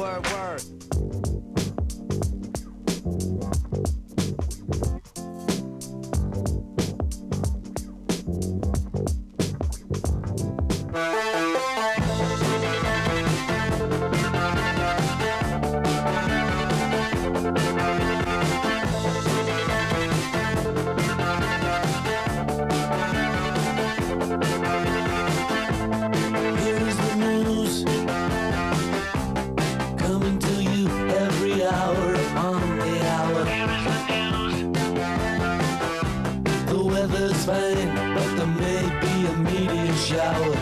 Word, word. Fine, but there may be a meteor shower.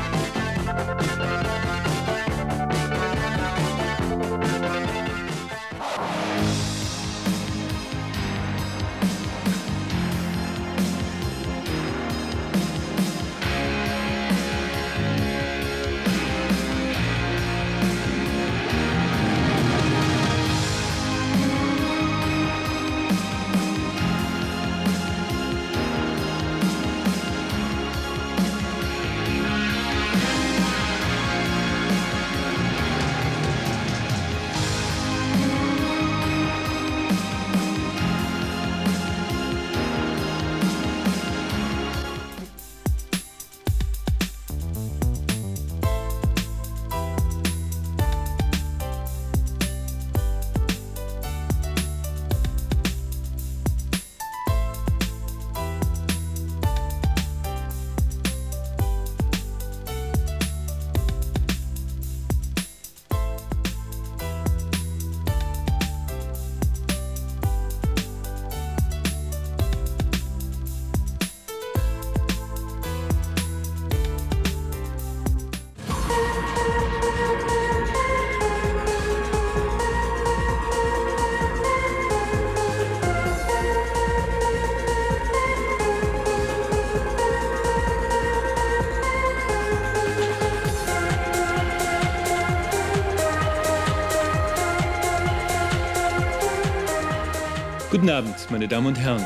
Guten Abend, meine Damen und Herren.